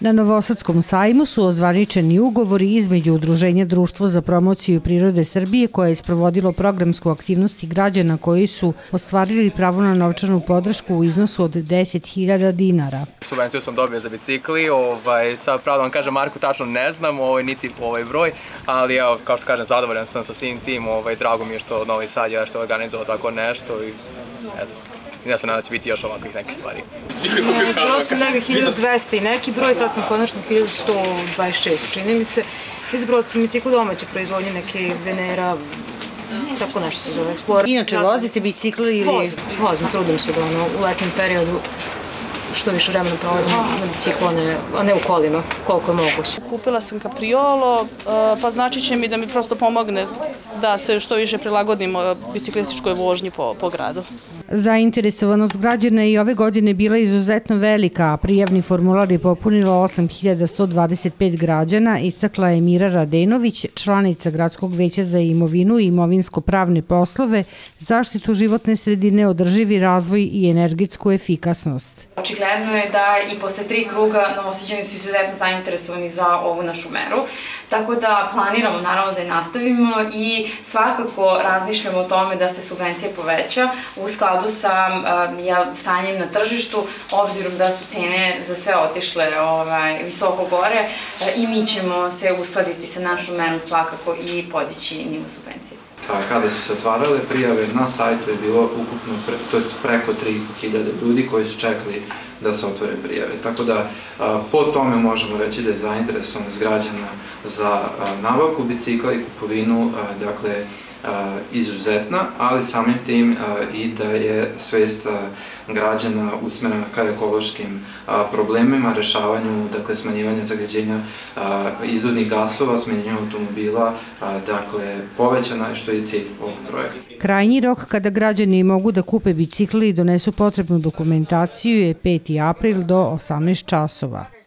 Na Novosadskom sajmu su ozvaničeni ugovori između Udruženja Društvo za promociju prirode Srbije koje je sprovodilo programsku aktivnosti građana koji su ostvarili pravo na novčanu podršku u iznosu od 10.000 dinara. Subvenciju sam dobio za bicikli, ovaj, sad pravda vam kažem Marku tačno ne znam, ovaj, niti ovaj broj, ali evo, kao što kažem, zadovoljan sam sa svim tim, ovaj, drago mi je što Novi Sad je što organizovao tako nešto i eto, ja se nadam da će biti još ovakvih nekih stvari. Ne, bila sam nega 1200 i neki broj, sad sam konačno 1126, čini mi se. Izbrala sam bicikl domaće proizvodnje, neke Venera, tako nešto se zove, Explorer. Inače, vozite bicikl ili... Vozim, vozim, trudim se da ono, u letnim periodu što više vremena provodim na biciklu, a ne, u kolima, koliko je moguće. Kupila sam kapriolo, pa znači će mi da mi prosto pomogne da se što više prilagodimo biciklističkoj vožnji po, po gradu. Zainteresovanost građana i ove godine bila izuzetno velika, a prijavni formular je popunilo 8125 građana, istakla je Mira Radenović, članica Gradskog veća za imovinu i imovinsko-pravne poslove, zaštitu životne sredine, održivi razvoj i energetsku efikasnost. Očigledno je da i posle tri kruga novoseđani su izuzetno zainteresovani za ovu našu meru, tako da planiramo naravno da je nastavimo i svakako razmišljamo o tome da se subvencija poveća u skladu sa ja, stanjem na tržištu, obzirom da su cene za sve otišle ovaj, visoko gore i mi ćemo se uskladiti sa našom merom svakako i podići nivo subvencije kada su se otvarale prijave, na sajtu je bilo ukupno, preko 3500 ljudi koji su čekali da se otvore prijave. Tako da po tome možemo reći da je zainteresovanost građana za nabavku bicikla i kupovinu, dakle, izuzetna, ali samim tim i da je svest građana usmerena ka ekološkim problemima, rešavanju, dakle, smanjivanja zagađenja izdudnih gasova, smanjenja automobila, dakle, povećana je što je cilj ovog projekta. Krajnji rok kada građani mogu da kupe bicikli i donesu potrebnu dokumentaciju je 5. april do 18 časova.